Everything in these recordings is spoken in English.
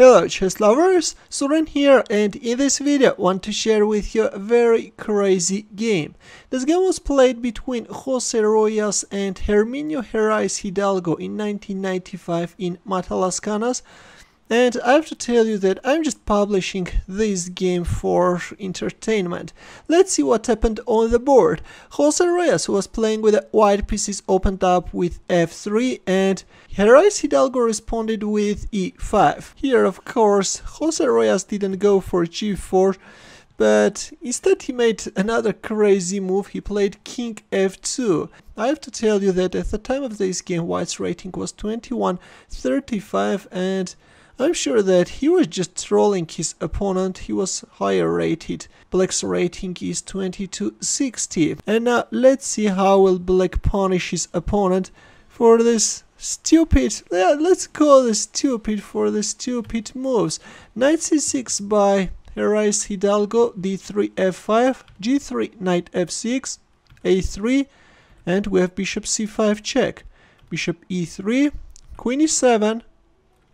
Hello chess lovers, Suren here and in this video want to share with you a very crazy game. This game was played between Jose Rojas and Herminio Herraiz Hidalgo in 1995 in Matalascanas and I have to tell you that I'm just publishing this game for entertainment. Let's see what happened on the board. Jose Reyes, who was playing with the white pieces, opened up with f3 and Herraiz Hidalgo responded with e5. Here, of course, Jose Reyes didn't go for g4, but instead he made another crazy move, he played king f2. I have to tell you that at the time of this game White's rating was 21-35 and I'm sure that he was just trolling his opponent, he was higher rated. Black's rating is 2260. And now let's see how will Black punish his opponent for this stupid, yeah, let's call this stupid for the stupid moves. Knight c6 by Herraiz Hidalgo, d3 f5, g3 knight f6, a3, and we have bishop c5 check. Bishop e3, queen e7,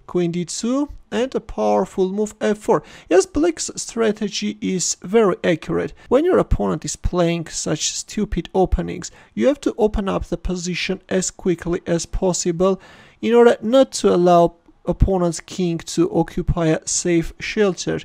queen d2 and a powerful move f4. Yes, black's strategy is very accurate. When your opponent is playing such stupid openings, you have to open up the position as quickly as possible in order not to allow opponent's king to occupy a safe shelter.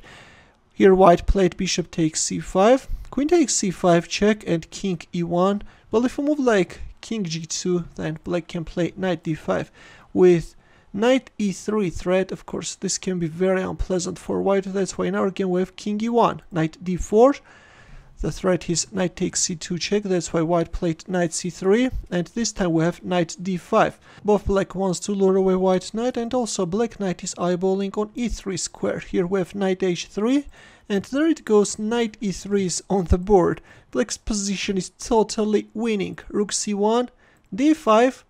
Here white played bishop takes c5, queen takes c5 check and king e1. Well, if we move like king g2, then black can play knight d5 with Knight e3 threat, of course, this can be very unpleasant for white, that's why in our game we have king e1, knight d4, the threat is knight takes c2 check, that's why white played knight c3, and this time we have knight d5. Both black wants to lure away white knight, and also black knight is eyeballing on e3 square. Here we have knight h3, and there it goes, knight e3 is on the board. Black's position is totally winning. Rook c1, d5,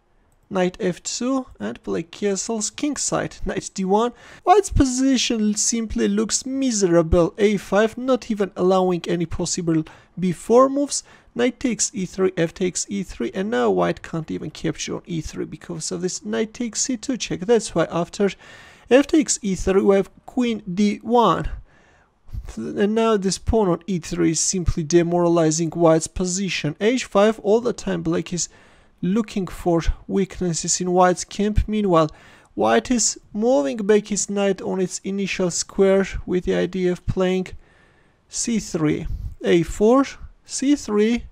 knight f2 and black castles kingside, knight d1. White's position simply looks miserable, a5 not even allowing any possible b4 moves, knight takes e3, f takes e3 and now white can't even capture on e3 because of this knight takes c2 check. That's why after f takes e3 we have queen d1. And now this pawn on e3 is simply demoralizing white's position. h5 all the time black is looking for weaknesses in white's camp. Meanwhile, white is moving back his knight on its initial square with the idea of playing c3, a4, c3,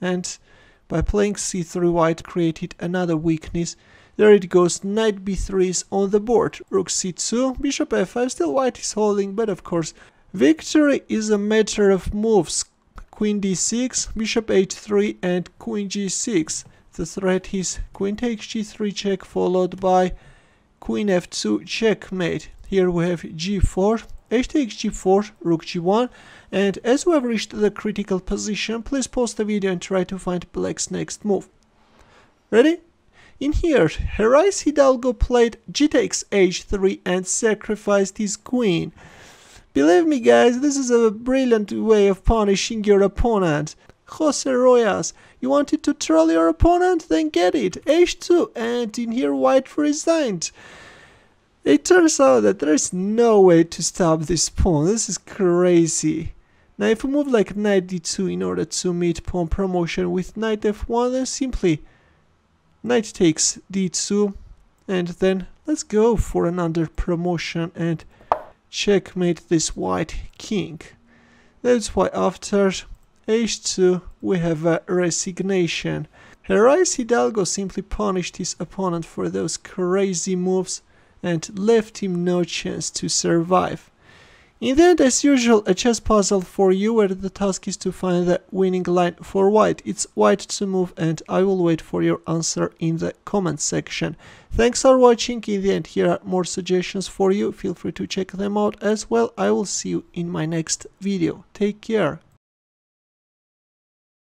and by playing c3 white created another weakness. There it goes, knight b3 is on the board, rook c2, bishop f5, still white is holding, but of course, victory is a matter of moves. Queen d6, bishop h3 and queen g6. The threat is queen takes g3 check followed by queen f2 checkmate. Here we have g4, h takes g4, rook g1, and as we have reached the critical position, please pause the video and try to find black's next move. Ready? In here, Herraiz Hidalgo played g takes h3 and sacrificed his queen. Believe me guys, this is a brilliant way of punishing your opponent. Jose Rojas, you wanted to troll your opponent? Then get it. H2 and in here white resigned. It turns out that there is no way to stop this pawn. This is crazy. Now if we move like knight d2 in order to meet pawn promotion with knight f1 then simply knight takes d2 and then let's go for another promotion and checkmate this white king. That's why after h2 we have a resignation. Herraiz Hidalgo simply punished his opponent for those crazy moves and left him no chance to survive. In the end, as usual, a chess puzzle for you where the task is to find the winning line for white. It's white to move and I will wait for your answer in the comment section. Thanks for watching. In the end, here are more suggestions for you. Feel free to check them out as well. I will see you in my next video. Take care.